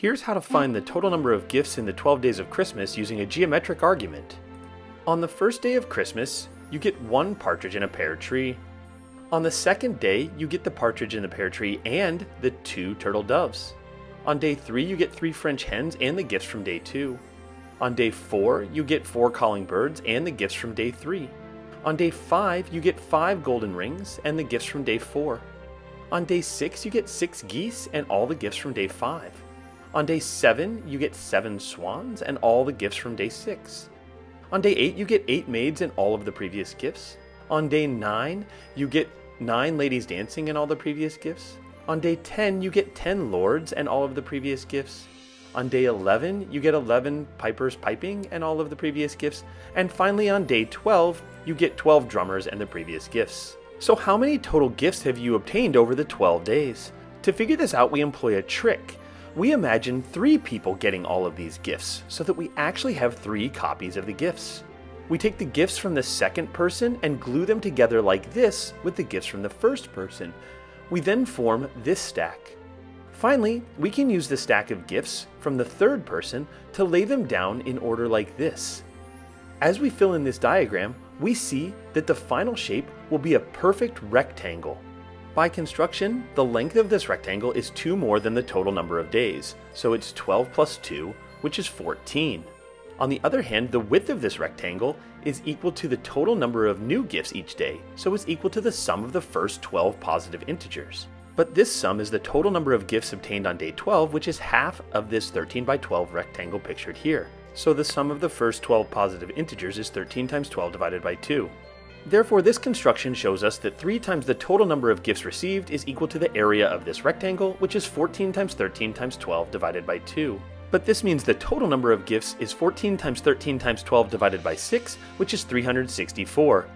Here's how to find the total number of gifts in the 12 days of Christmas using a geometric argument. On the first day of Christmas, you get one partridge in a pear tree. On the second day, you get the partridge in the pear tree and the two turtle doves. On day three, you get three French hens and the gifts from day two. On day four, you get four calling birds and the gifts from day three. On day five, you get five golden rings and the gifts from day four. On day six, you get six geese and all the gifts from day five. On day 7, you get 7 swans and all the gifts from day 6. On day 8, you get 8 maids and all of the previous gifts. On day 9, you get 9 ladies dancing and all the previous gifts. On day 10, you get 10 lords and all of the previous gifts. On day 11, you get 11 pipers piping and all of the previous gifts. And finally, on day 12, you get 12 drummers and the previous gifts. So, how many total gifts have you obtained over the 12 days? To figure this out, we employ a trick we imagine three people getting all of these gifts so that we actually have three copies of the gifts. We take the gifts from the second person and glue them together like this with the gifts from the first person. We then form this stack. Finally, we can use the stack of gifts from the third person to lay them down in order like this. As we fill in this diagram, we see that the final shape will be a perfect rectangle. By construction, the length of this rectangle is 2 more than the total number of days, so it's 12 plus 2, which is 14. On the other hand, the width of this rectangle is equal to the total number of new gifts each day, so it's equal to the sum of the first 12 positive integers. But this sum is the total number of gifts obtained on day 12, which is half of this 13 by 12 rectangle pictured here. So the sum of the first 12 positive integers is 13 times 12 divided by 2. Therefore, this construction shows us that 3 times the total number of gifts received is equal to the area of this rectangle, which is 14 times 13 times 12 divided by 2. But this means the total number of gifts is 14 times 13 times 12 divided by 6, which is 364.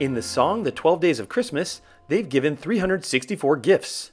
In the song The 12 Days of Christmas, they've given 364 gifts.